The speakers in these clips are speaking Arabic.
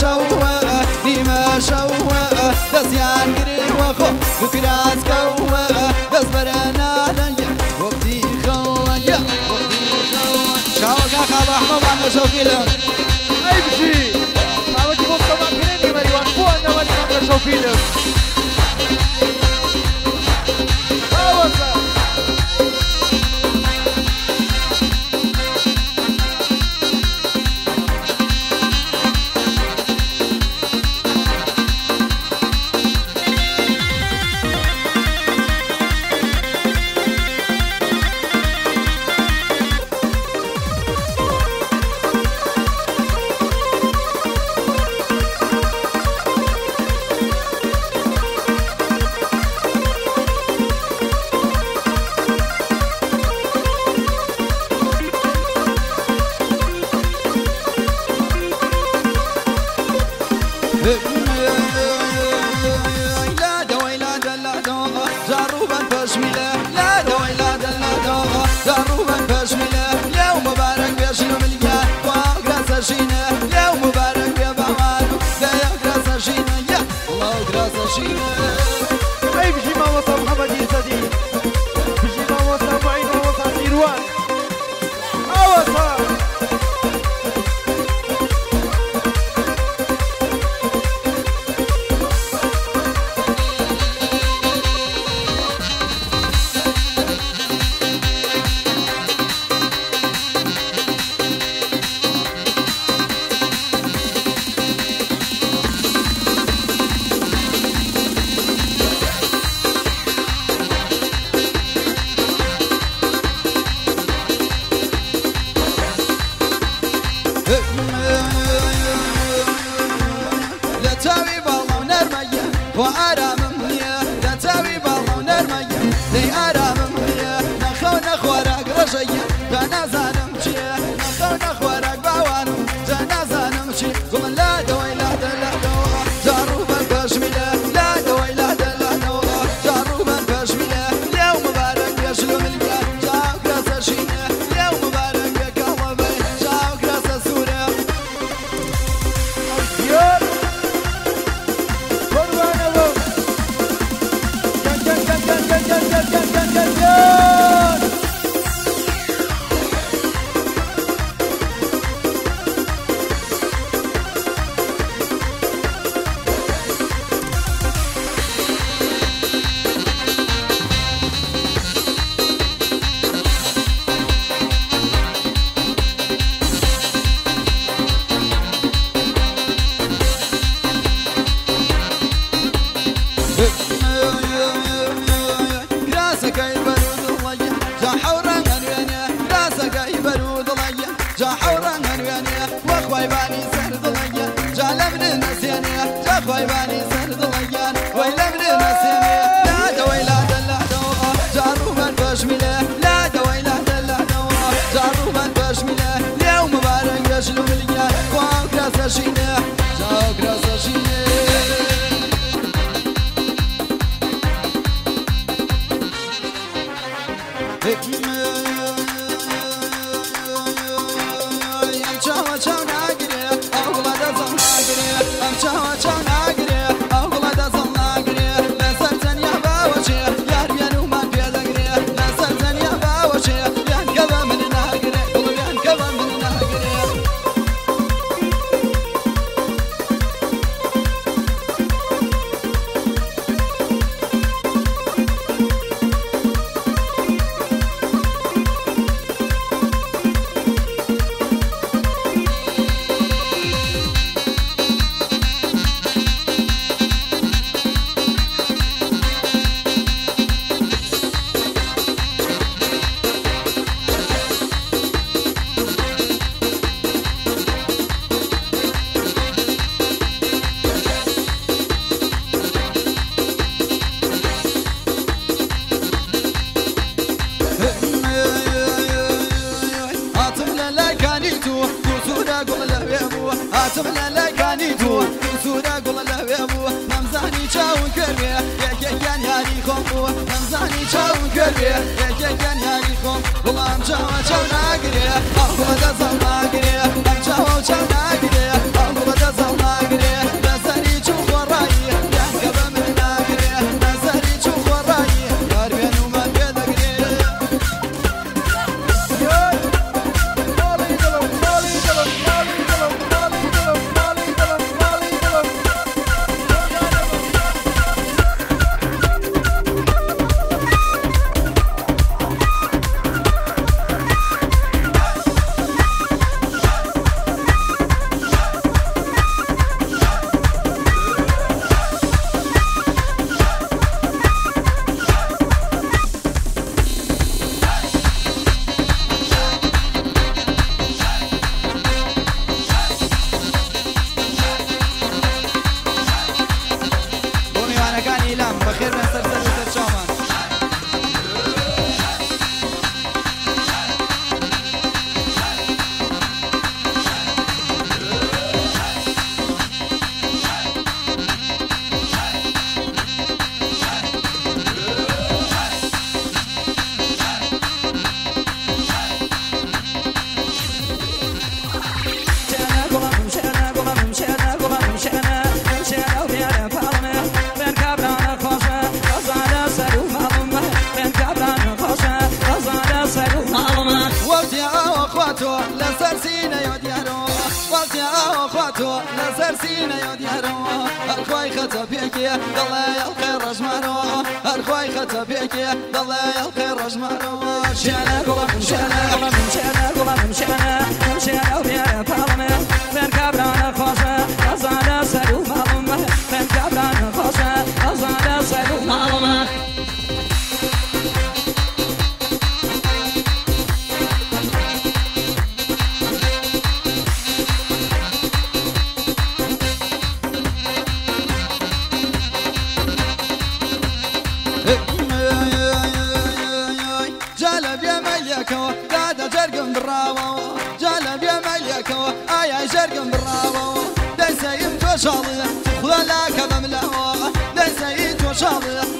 شوه نیمه شوه دستیان گری و خو بکر از کوه دست برنالن وقتی خوه وقتی خوه شاو خواب احمد عمو شوقی لن ای بشی عمو جبوب طبعا كريني مريوان بوانا وأنا عمو Make me 咱们来来看地图，突出的高楼来维护。咱们唱一唱革命，耶耶耶！你好，木。咱们唱一唱革命，耶耶耶！你好，木。我们唱唱哪个月？啊，我们唱唱哪个月？唱唱哪？تۆ لەسەرسینە یا دیارەوە هەرخوای خەتە پێکێ دەڵێ ئەڵقێ ڕژمارەوە هەرخوای خەتە پێکێ دەڵێ ئەڵقێ ڕژمارەوە شێنە گوڵم شێنە گوڵم شێنە گوڵم شێنە شێنە پاڵمێ يا شرق برافو ده سيد وشاضي ولا كمملو ده سيد وشاضي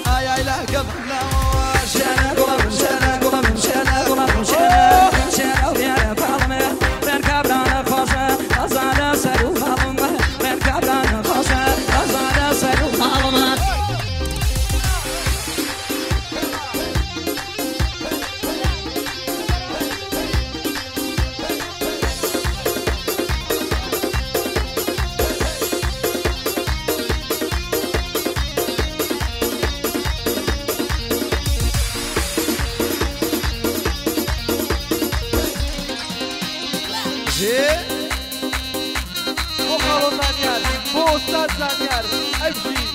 Yeah. Oh, Maria, the most sad,